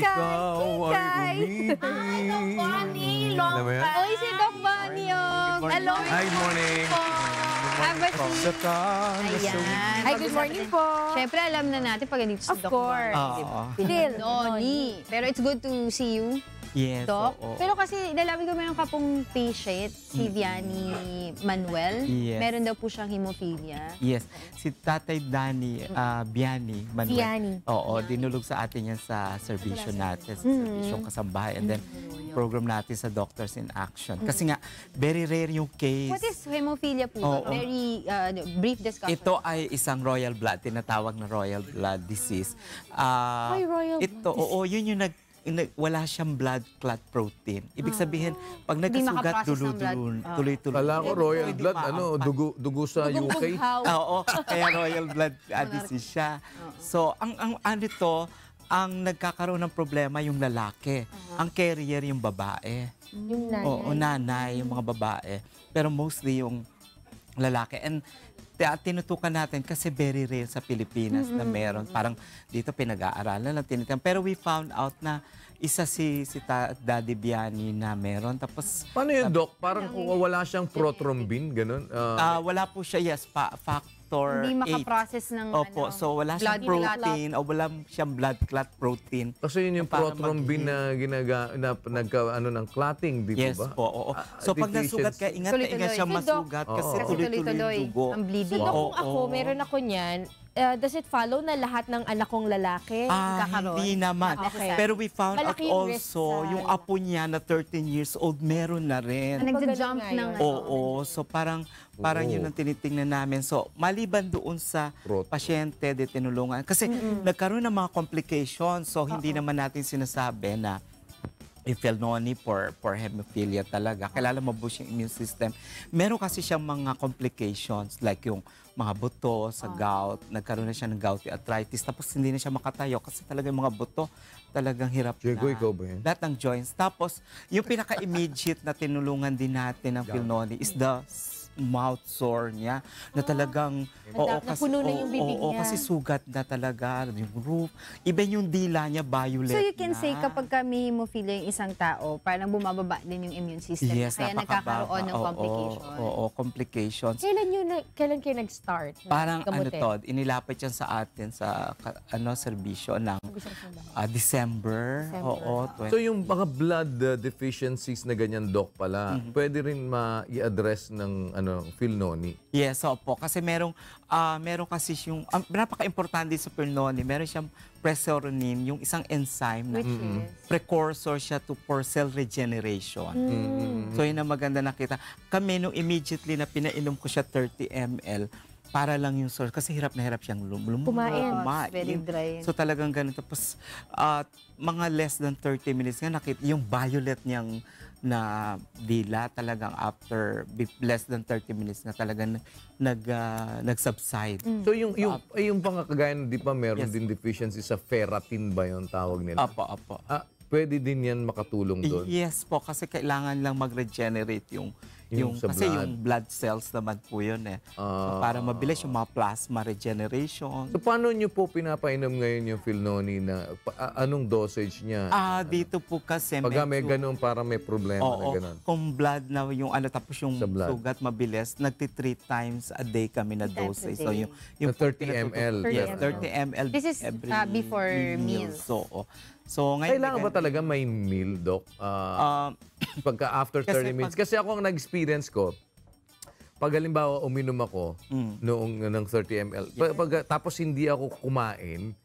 Ikaw ay Bonnie, long yan? time. Uy, si Doc Bonnie yung... Hello. Hi, good morning. Aba si... Saka, Ayan. Hi, good morning po. Siyempre, alam na natin pag nandito si Of Doc course. Bonnie. Oo. Phil. Noni. Pero it's good to see you, Yes, Doc. oo. Pero kasi, nalaman ko meron ka pong patient, si Vianney Manuel. Yes. Meron daw po siyang hemophilia. Yes, si Tatay Danny uh, Biani Manuel. Biani. Oo, dinulog sa atin yan sa servisyo natin, sa serbisyong kasambahay. And then, program natin sa Doctors in Action. Kasi nga, very rare yung case. What is hemophilia po? Oo. Very uh, brief discussion. Ito ay isang royal blood, tinatawag na royal blood disease. Ah, Ay, royal ito, oo, yun yung nag- wala siyang blood clot protein. Ibig sabihin, pag nagkasugat, makaprocess ng tuloy-tuloy. blood. tuloy-tuloy. Kala ko royal Hindi blood, ano, dugo, dugo sa UK. Bughaw. Oo, kaya royal blood disease siya. So, ang, ang ano ito, ang nagkakaroon ng problema yung lalaki. Ang carrier yung babae. Yung nanay. Oo, nanay, yung mga babae. Pero mostly yung lalaki. And tinutukan natin kasi very rare sa Pilipinas na meron. Parang dito pinag-aaralan lang tinitan. Pero we found out na isa si si Ta- Daddy Biani na meron. Tapos Paano yun, Doc? Parang kung wala siyang prothrombin, ganun. ah, Ah, wala po siya, yes, pa, factor Hindi 8. makaprocess ng Opo, ano, so wala siyang blood protein o wala siyang blood clot protein. kasi yun yung para prothrombin na ginaga, na, nagka, ano, ng clotting, di Yes ba? po, oo. Ah, So pag nasugat ka, ingat na ingat Tuloy-tuloy. siyang Si Doc- masugat kasi Oo. Kasi tuloy-tuloy tuloy-tuloy yung dugo. ang So, bleeding. Oo. kung ako, meron ako niyan, uh, does it follow na lahat ng anak kong lalaki? Ah, Kakaroon. hindi naman. Okay. Pero we found Malaki out yung risk also, sa- yung apo niya na 13 years old, meron na Na rin. nagja-jump Magaling ng nga ano. Oo, so parang parang Oo. yun ang tinitingnan namin. So, maliban doon sa Prot- pasyente de tinulungan. Kasi nagkaroon ng mga complications. So, hindi naman natin sinasabi na Iphelnoni for, for hemophilia talaga. Kailangan mabush yung immune system. Meron kasi siyang mga complications like yung mga buto sa gout. Nagkaroon na siya ng gouty arthritis. Tapos hindi na siya makatayo kasi talaga yung mga buto talagang hirap Diego, na. ikaw ba yan? Lahat ng joints. Tapos, yung pinaka-immediate na tinulungan din natin ng Philnoni is the mouth sore niya na talagang oo Nada- napuno na yung bibig oo, niya. kasi sugat na talaga yung roof even yung dila niya violet So you can na. say kapag kami hemophilia yung isang tao, parang bumababa din yung immune system. yes kaya napakababa. nagkakaroon ng Oo, complication. oo, oo, complications Kailan, yun na, kailan kayo nag-start? na Parang ano gamutin? to, inilapit yan sa atin sa ka- ano serbisyo ng ah, December. Oo, 20. So yung mga blood uh, deficiencies na ganyan, Doc, pala, Mm-hmm. pwede rin ma-i-address ng ano, Philnoni. Yes, opo. Kasi merong, ah meron kasi yung, um, napaka-importante sa Pernoni, meron siyang preseronin, yung isang enzyme na Which is? precursor siya to for cell regeneration. So yun ang maganda nakita. Kami nung immediately na pinainom ko siya 30 ml, para lang yung source. Kasi hirap na hirap siyang lum lum- Kumain. kumain. Very dry. So talagang ganun. Tapos ah, mga less than 30 minutes nga nakita yung violet niyang na dila talagang after less than 30 minutes na talagang nag ah, nag-subside. So yung yung ay, yung pangkakagayan, di pa meron Yes. din deficiency sa ferritin ba yung tawag nila? Apo, apo. Ah, pwede din yan makatulong doon. Yes po, kasi kailangan lang mag-regenerate yung, yung, Yung sa kasi blood. yung blood cells naman po yun eh. so Ah. para mabilis yung mga plasma regeneration. So paano nyo po pinapainom ngayon yung Philnoni na pa- anong dosage niya? Ah, dito po kasi Pag may ganun, para may problema na Oo, ganun. kung blood na yung ano tapos yung sugat mabilis, nagti three times a day kami na dose. So yung yung Na 30 ml. Yes, 30 30 ml This is, every ah, before meals. So, oh. so ngayon Kailangan ba talaga may meal, Doc? Ah, Ah, pagka after 30 Kasi minutes. pag- Kasi ako ang nag-experience ko, pag halimbawa uminom ako Mm. noong ng 30 ml, pag, pag- tapos hindi ako kumain,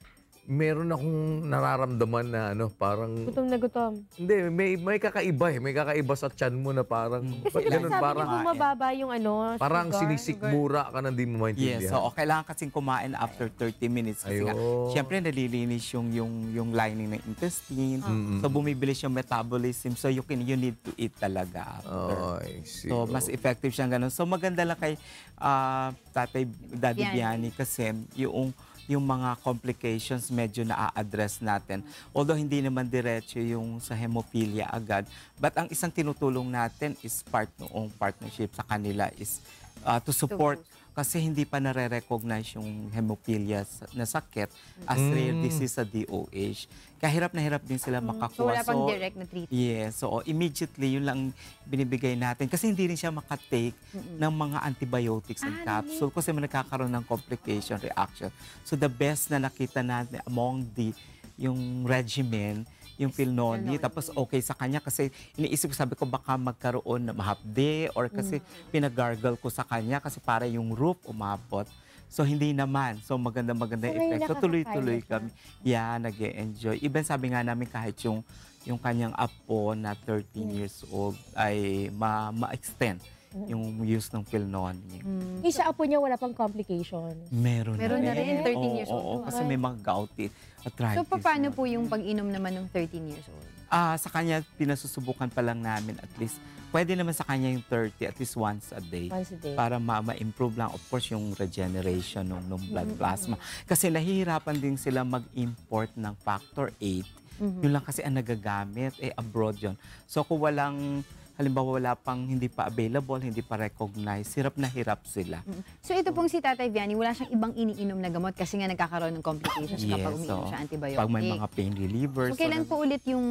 meron akong nararamdaman na ano, parang Gutom na gutom. hindi, may may kakaiba eh, may kakaiba sa tiyan mo na parang Mm. ba't ganun Sabi parang niyo bumababa yung ano, parang sugar. sinisikmura ka na di mo maintindihan. Yes, so kailangan kasing kumain after 30 minutes kasi nga, Ayun. syempre nalilinis yung yung yung lining ng intestine. So bumibilis yung metabolism. So you can you need to eat talaga after. Oh, I see. So mas effective siyang ganun. So maganda lang kay ah, Tatay Daddy. Biani kasi yung yung mga complications medyo na-address natin. Although hindi naman diretso yung sa hemophilia agad, but ang isang tinutulong natin is part noong partnership sa kanila is ah, to support kasi hindi pa nare-recognize yung hemophilia na sakit as Mm. rare disease sa DOH. Kaya hirap na hirap din sila So, makakuha. wala pang direct na treatment. Yes, so immediately yun lang binibigay natin kasi hindi rin siya makatake ng mga antibiotics and Ah, capsule kasi may nagkakaroon ng complication reaction. So the best na nakita natin among the yung regimen yung Pilnoni, tapos okay sa kanya kasi iniisip ko, sabi ko baka magkaroon na mahapde or kasi pinagargle ko sa kanya kasi para yung roof umabot. So hindi naman. So maganda maganda So, effect. So tuloy-tuloy kami. Yeah, nag enjoy Even sabi nga namin kahit yung yung kanyang apo na 13 years old ay ma- ma-extend yung use ng Pilnoni. Yung sa apo niya, wala pang complication. Meron, Meron na rin, 13 years Oo, old. oo, kasi may mga gouty arthritis. So, paano na. po yung pag-inom naman ng 13 years old? Ah, sa kanya, pinasusubukan pa lang namin at least. Pwede naman sa kanya yung 30 at least once a day. Once a day. Para ma- ma-improve lang, of course, yung regeneration ng, ng blood plasma. Kasi nahihirapan din sila mag-import ng factor 8. Yun lang kasi ang nagagamit, eh abroad yun. So kung walang, halimbawa wala pang hindi pa available, hindi pa recognized, hirap na hirap sila. So, ito pong si Tatay Vianney, wala siyang ibang iniinom na gamot kasi nga nagkakaroon ng complications kapag umiinom so, siya antibiotic. Pag may mga pain relievers. So, kailan or- po ulit yung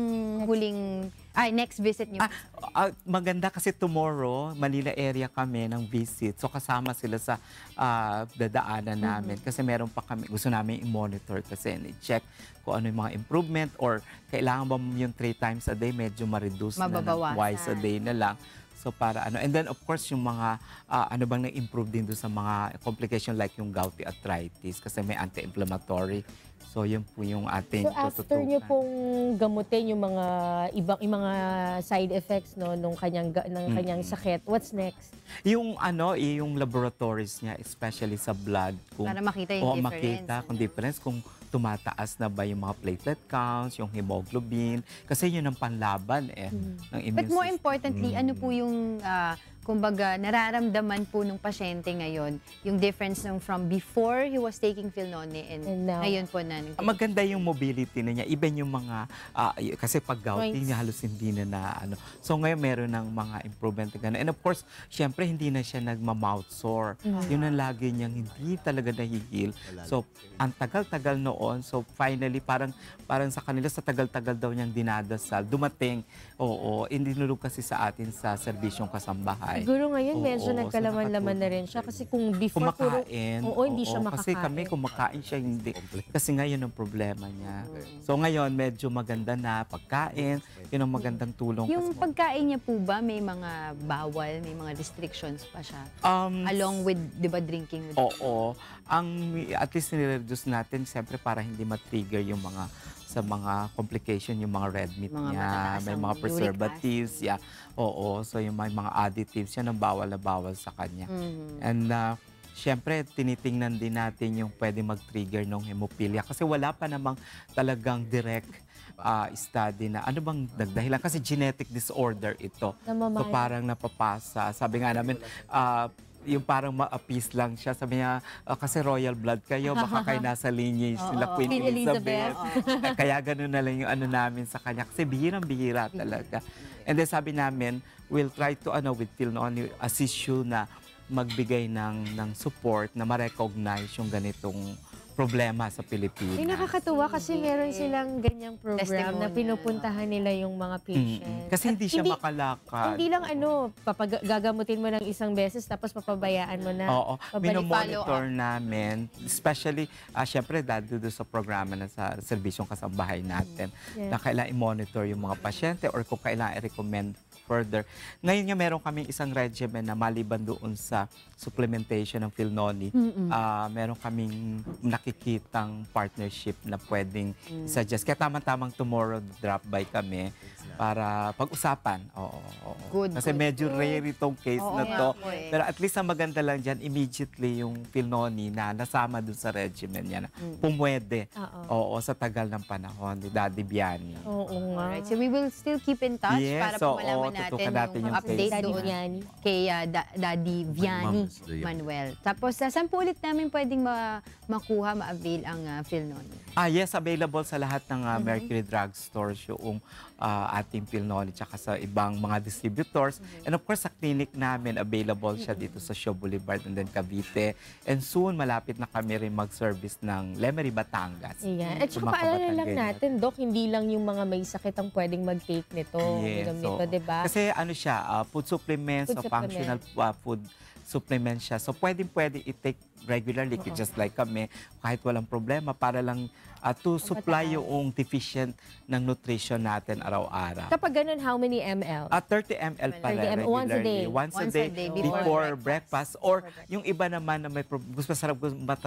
huling, ay, next visit niyo? Ah, ah, maganda kasi tomorrow, Manila area kami ng visit. So kasama sila sa ah, dadaanan namin. Kasi meron pa kami, gusto namin i-monitor kasi and i-check kung ano yung mga improvement or kailangan ba yung three times a day, medyo ma-reduce na ng Mababawasan. twice a day na lang. So para ano, and then of course yung mga ah, ano bang na-improve din doon sa mga complication like yung gouty arthritis kasi may anti-inflammatory. So yun po yung ating So after niyo tututukan. pong gamutin yung mga ibang yung mga side effects no nung kanyang ga- ng kanyang sakit, what's next? Yung ano, eh, yung laboratories niya, especially sa blood. Kung, Para makita yung Oo, difference, makita ano? kung difference, kung tumataas na ba yung mga platelet counts, yung hemoglobin. Kasi yun ang panlaban eh, ng immune But more system. importantly, ano po yung, ah, kumbaga, nararamdaman po ng pasyente ngayon, yung difference nung from before he was taking Filnone and, And now? ngayon po na. Ah, Maganda yung mobility na niya. Even yung mga, y- kasi pag gouty Joints. niya halos hindi na na ano. So ngayon meron ng mga improvement na gano'n. And of course, syempre hindi na siya nagma-mouth sore. Yun ang lagi niyang hindi talaga nahihil. So ang tagal-tagal noon. So finally, parang parang sa kanila, sa tagal-tagal daw niyang dinadasal, dumating, oo, hindi nulog kasi sa atin sa serbisyong kasambahay. Siguro ngayon medyo Oo, nagkalaman-laman so na rin siya kasi kung before puro kumakain. Oo, hindi siya Kasi makakain. kami kumakain siya hindi. Kasi ngayon ang problema niya. So ngayon medyo maganda na pagkain. Yun ang magandang tulong. Yung Kasi- pagkain niya po ba, may mga bawal, may mga restrictions pa siya? um, Along with, di ba, drinking with Oo. Ang at least nire-reduce natin siyempre para hindi ma-trigger yung mga sa mga complication yung mga red meat Mga niya, may mga preservatives, yeah. Oo, so yung may mga additives yan ang bawal na bawal sa kanya. Mhm. And uh, syempre, tinitingnan din natin yung pwede mag-trigger ng hemophilia kasi wala pa namang talagang direct uh, study na ano bang nagdahilan kasi genetic disorder ito. So parang napapasa. Sabi nga namin, uh, yung parang ma-appease lang siya. Sabi niya, "Ah, kasi royal blood kayo, baka kayo nasa lineage nila Queen Queen Elizabeth. Elizabeth. Kaya ganun na lang yung ano namin sa kanya. Kasi bihirang-bihira talaga. And then sabi namin, we'll try to, ano, with Phil Noon, assist you na magbigay ng, ng support na ma-recognize yung ganitong problema sa Pilipinas. Ay, nakakatuwa kasi meron silang ganyang program na pinupuntahan nila yung mga patients. Mm-mm. Kasi At hindi siya makalakad. Hindi lang ano, papag- gagamutin mo ng isang beses tapos papabayaan mo na. Oo, minomonitor namin. Especially, ah syempre, dahil doon sa programa na sa serbisyong kasambahay natin, Yes. na kailangan i-monitor yung mga pasyente or kung kailangan i-recommend further. Ngayon nga, meron kaming isang regimen na maliban doon sa supplementation ng Filnoni, ah meron kaming nakikitang partnership na pwedeng suggest. Kaya tamang-tamang tomorrow drop by kami para pag-usapan. Oo, oo. Good, Kasi good. medyo rare itong case Oo na to. po eh. Pero at least ang maganda lang dyan, immediately yung Filnoni na nasama dun sa regimen niya na pumwede. Oo. Oo, sa tagal ng panahon ni Daddy Biani. Oo nga. Alright, so we will still keep in touch Yes, para po oo, malaman natin, yung yung update Daddy doon Vianney. kay ah, Da- Daddy Ma'am, Manuel. Tapos, uh, saan po ulit namin pwedeng ma- makuha, ma-avail ang uh, Philnoni? Ah, yes, available sa lahat ng ah, Mercury Drug Stores yung ah, ating Pilnoni tsaka sa ibang mga distributors. Mm-hmm. And of course, sa clinic namin, available siya dito sa Shaw Boulevard and then Cavite. And soon, malapit na kami rin mag-service ng Lemery, Batangas. Ayan. At Sa saka paalala lang natin, Dok, hindi lang yung mga may sakit ang pwedeng mag-take nito, Yes, minom nito, oo. di ba? Kasi ano siya, ah, food supplements Food o functional ah, food supplement siya. So pwedeng pwede i-take regularly, uh-huh. just like kami, kahit walang problema, para lang uh, to supply yung deficient ng nutrition natin araw-araw. Kapag ganun, how many ml? Uh, ah, 30 ml pala 30 regularly. Once a day. Once, Once a day, a day before, before breakfast. breakfast. Or breakfast. yung iba naman na may gusto masarap,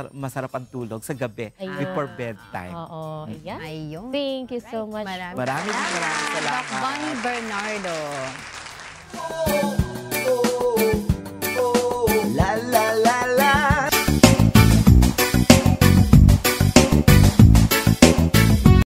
masarap ang tulog sa gabi Ayun. before bedtime. Oo. Mm. Yeah. Ayun. Thank you so much. Maraming maraming, maraming salamat. Doc Bonnie Bernardo. Oh, oh, oh, oh, la.